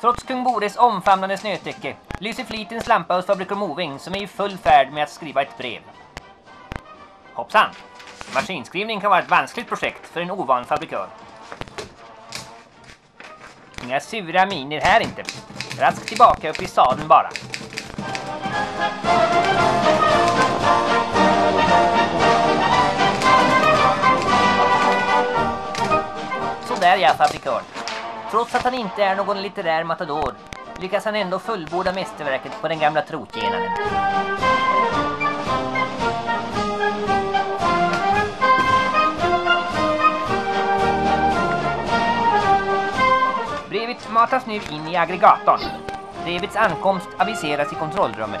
Trots kung Bores omfamnande snötäcke lyser flitens lampa hos fabriker Moving som är i full färd med att skriva ett brev. Hoppsan! Maskinskrivning kan vara ett vanskligt projekt för en ovan fabrikör. Inga sura miner här inte. Raskt tillbaka upp i sadeln bara. Sådär ja, fabrikör. Trots att han inte är någon litterär matador lyckas han ändå fullborda mästerverket på den gamla trotjänaren. Brevet matas nu in i aggregatorn. Brevets ankomst aviseras i kontrollrummet.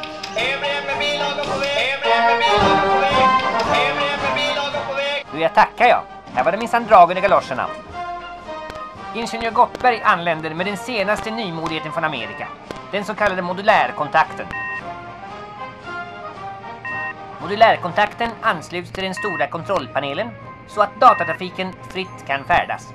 Du, jag tackar jag. Här var det minsann dragen i galoscherna. Ingenjör Gottberg anländer med den senaste nymodigheten från Amerika. Den så kallade modulärkontakten. Modulärkontakten ansluts till den stora kontrollpanelen så att datatrafiken fritt kan färdas.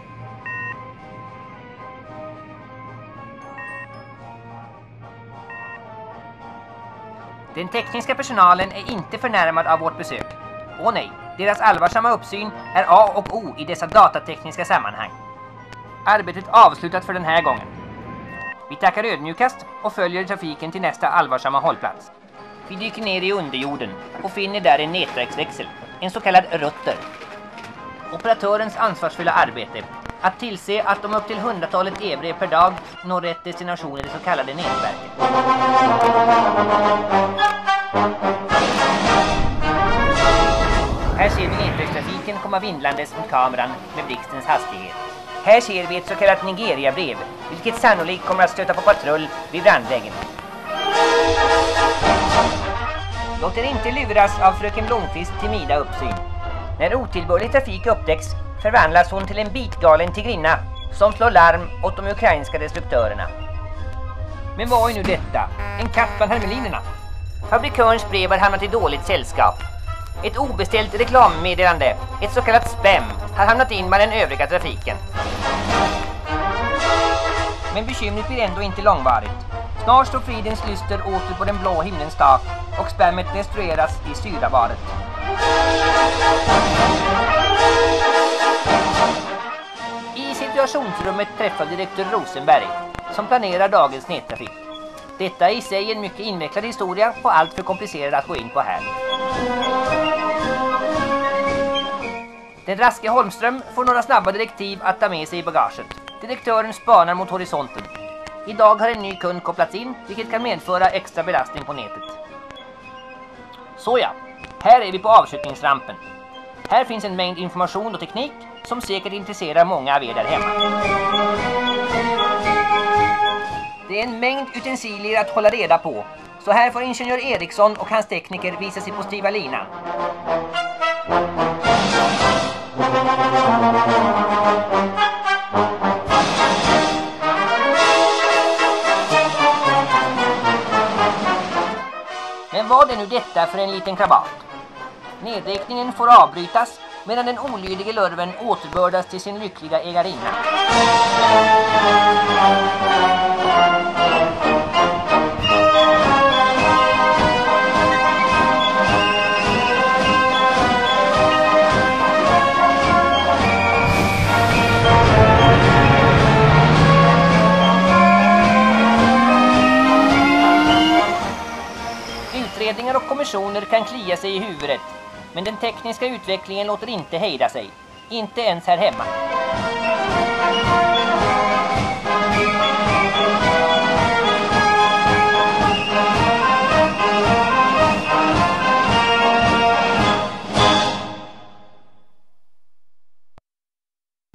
Den tekniska personalen är inte förnärmad av vårt besök. Åh nej, deras allvarsamma uppsyn är A och O i dessa datatekniska sammanhang. Arbetet avslutat för den här gången. Vi tackar ödmjukast och följer trafiken till nästa allvarsamma hållplats. Vi dyker ner i underjorden och finner där en nätverksväxel, en så kallad rutter. Operatörens ansvarsfulla arbete att tillse att de upp till hundratalet evre per dag når rätt destination i det så kallade nätverket. Här ser vi nätverkstrafiken komma vindlandes mot kameran med blixtens hastighet. Här ser vi ett så kallat Nigeria-brev, vilket sannolikt kommer att stöta på patrull vid brandväggen. Låt er inte luras av fröken Blomqvists timida uppsyn. När otillbörlig trafik upptäcks förvandlas hon till en bitgalen tigrinna som slår larm åt de ukrainska destruktörerna. Men vad är nu detta? En katt bland hermelinerna? Fabrikörens brev har hamnat i dåligt sällskap. Ett obeställt reklammeddelande, ett så kallat spam, har hamnat in med den övriga trafiken. Men bekymret blir ändå inte långvarigt. Snart står fridens lyster åter på den blå himlens tak och spammet destrueras i syravaret. I situationsrummet träffar direktör Rosenberg, som planerar dagens nättrafik. Detta är i sig en mycket invecklad historia och alltför komplicerad att gå in på här. Den raske Holmström får några snabba direktiv att ta med sig i bagaget. Direktören spanar mot horisonten. Idag har en ny kund kopplats in, vilket kan medföra extra belastning på nätet. Såja, här är vi på avslutningsrampen. Här finns en mängd information och teknik som säkert intresserar många av er där hemma. Det är en mängd utensilier att hålla reda på, så här får ingenjör Eriksson och hans tekniker visa sig på styva linan. Vad är nu detta för en liten krabat? Nedräkningen får avbrytas medan den olydige lurven återbördas till sin lyckliga ägarinna. Utredningar och kommissioner kan klia sig i huvudet, men den tekniska utvecklingen låter inte hejda sig. Inte ens här hemma.